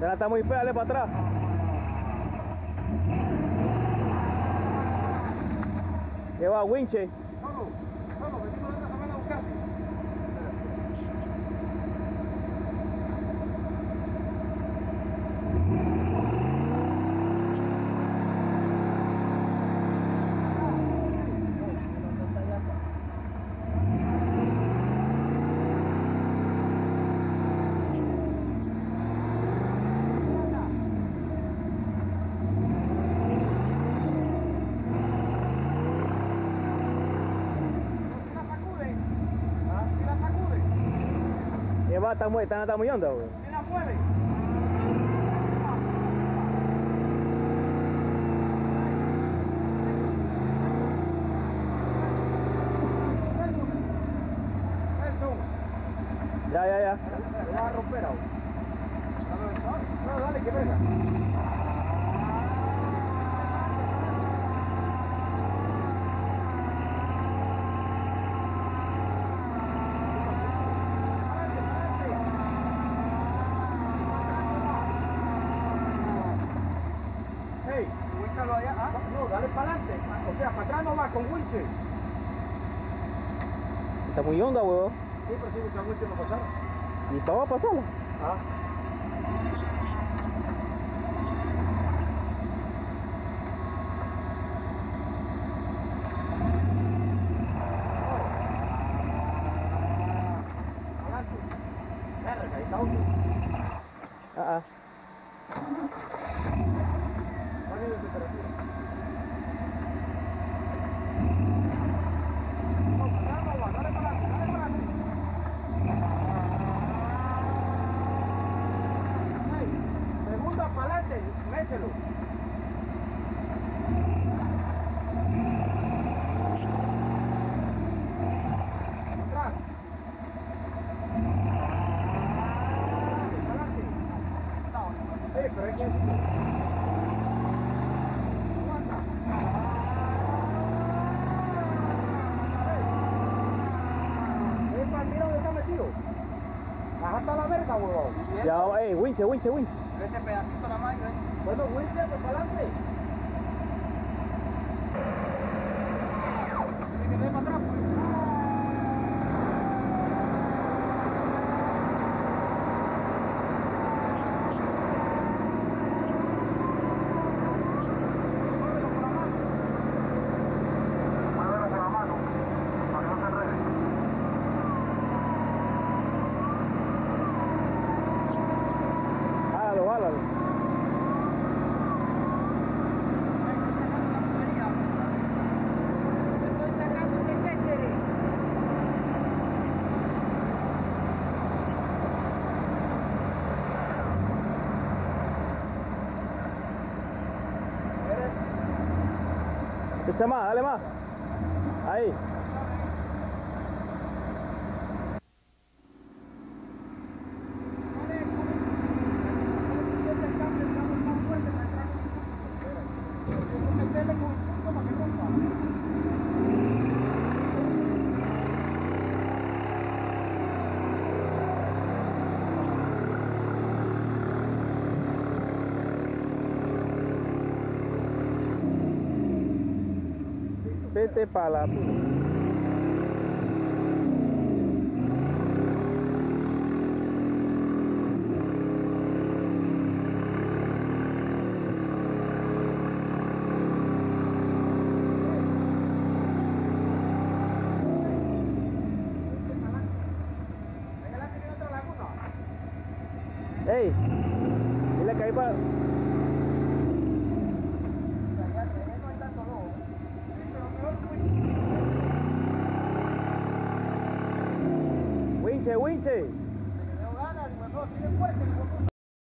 Ya está muy fea, dale para atrás. Lleva winche. Lleva, está muy, está, está muy honda, güey. si la mueve. Ya, ya, ya. Va a romper. No, dale, que venga. Allá. Ah, no, dale para adelante. O sea, para atrás no va con winche. Está muy honda, güey. Sí, pero sí, con winche no pasara. Y abajo pasarla. Ah. Adelante. Verga, ahí está uno. Ah, ah. Baje de temperatura. No, para atrás no va, dale para adelante, dale para adelante. Hey, segunda para adelante, mételo. Atrás. Adelante, adelante. Hey, pero es que... Aguanta. Hey. Epa, mira dónde está metido. Bajaste a la verga, huevón. Ya, eh, winche, winche, winche. Este pedacito más. Bueno, winche, pues para adelante. Tiene que ir para atrás, pues. Muévelo con la mano, para que no se enrede. Jálalo, jálalo. Estoy sacando de qué Echa más, dale más. Ahí. Vete para la... pu- Ey, dile